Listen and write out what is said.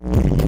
you